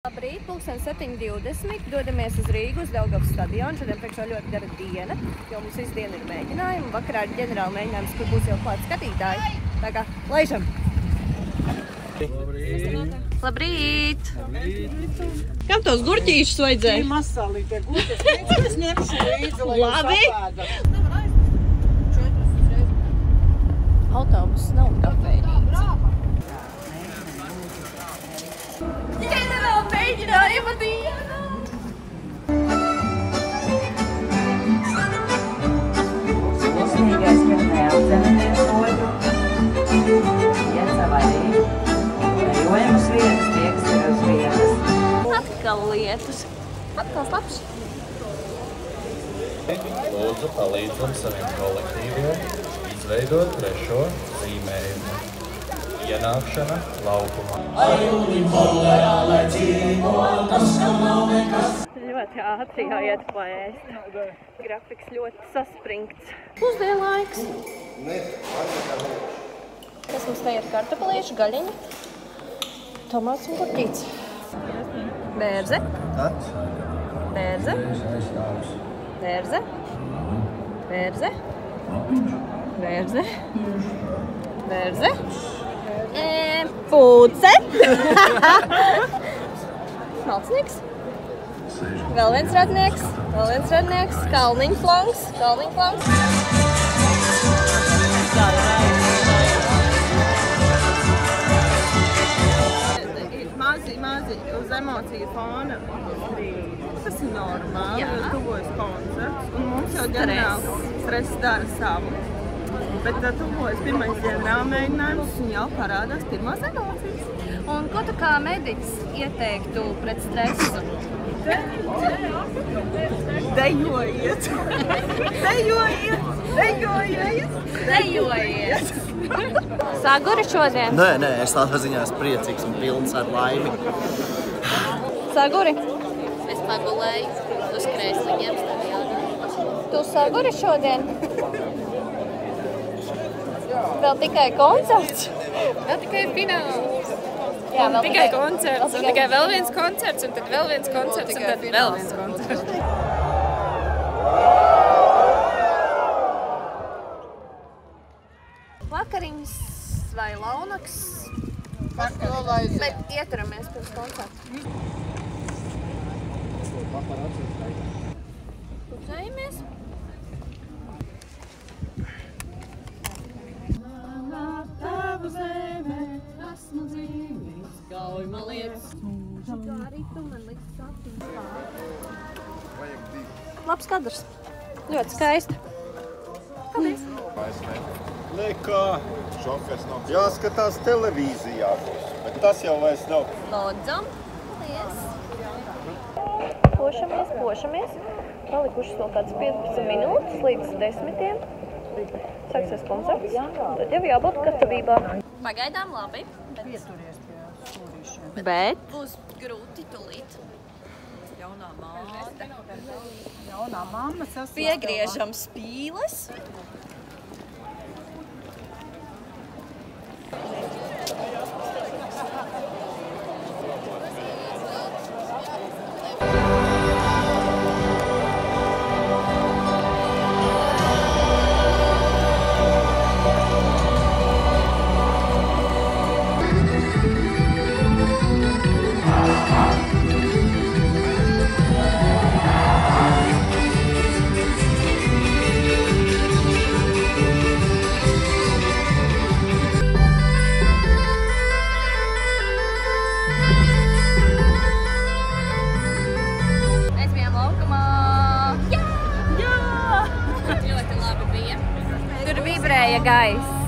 Labrīt, pulksten 7.20. Dodamies uz Rīgu, uz Daugavas stadionu. Šodien priekšā ļoti gara diena, jo mums visu dienu ir mēģinājumi. Vakarā ir ģenerāla mēģinājums, kur būs jau klāt skatītāji. Tā kā, laižam! Labrīt! Kam tos gurķīšus vajadzēja? Masalīte, gurķis, es ņemšu līdzi, lai jūs Labi. apēdat. Autobus nav kafejnīca. Lietus. Atkal slapš. Lūdzu, palīdzam saviem kolektīviem izveidot trešo zīmējumu. Ienākšana laukumā. Ļoti ātri jāiet paēst. Grafiks ļoti saspringts. Pusdienlaiks. Kas mums te ir kartupelīši, gaļiņa, tomāts un gurķīts. Bērze. Bērze. Bērze. Bērze. Bērze. Bērze. E, Pūce. Smalcnieks. Vēl viens radnieks, vēl viens radnieks, kalniņa flanks, kalniņa flanks. Mazi, emociju fona. Tas ir normāli, jo tuvojas koncerts, un mums jau ģenerāli stress dara savu. Bet tad tuvojas pirmais ģenerāla mēģinājums, un jau parādās pirmās emocijas. Un ko tu kā mediķis ieteiktu pret stresu? Dejojiet! Dejojiet! Dejojiet! Dejojiet! Saguri šodien? Nē, nē, es tādā ziņā esmu priecīgs un pilns ar laimi. Saguri? Es pagulēju uz krēsliņiem stadionā. Tu saguri šodien? Vēl tikai koncerts? Vēl tikai fināls. Jā, vēl Tikai koncerts, un tikai vēl viens koncerts, un tad vēl viens koncerts, un tad vēl viens koncerts. Vakariņas vai launaks, bet ieturamies pirms koncerta. Pucējamies. Labs kadrs. Ļoti skaisti. Nekā šofers nav. Jāskatās televīzijā, bet tas jau vairs nav. Lodzam. Paldies. Pošamies, pošamies. Palikušas vēl kādas 15 minūtes līdz 10. Sāksies koncerts. Tad jau jābūt gatavībā. Pagaidām labi. Bet, bet Būs grūti tulīt. Jaunā māte. jaunā mamma sasauc. piegriežam spīles. Jā! Jā!